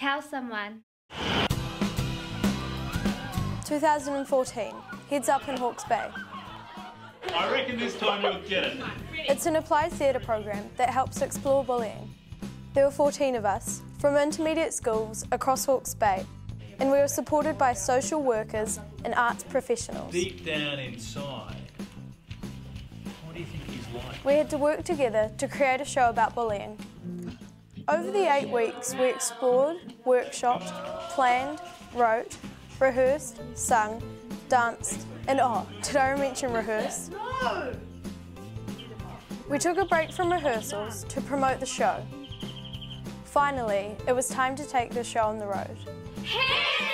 tell someone. 2014, Heads Up in Hawke's Bay. I reckon this time you'll get it. It's an applied theatre program that helps explore bullying. There were 14 of us from intermediate schools across Hawke's Bay, and we were supported by social workers and arts professionals. Deep down inside, what do you think he's like? We had to work together to create a show about bullying. Over the eight weeks, we explored, workshopped, planned, wrote, rehearsed, sung, danced, and oh, did I mention rehearse? No! We took a break from rehearsals to promote the show. Finally, it was time to take the show on the road. Wow,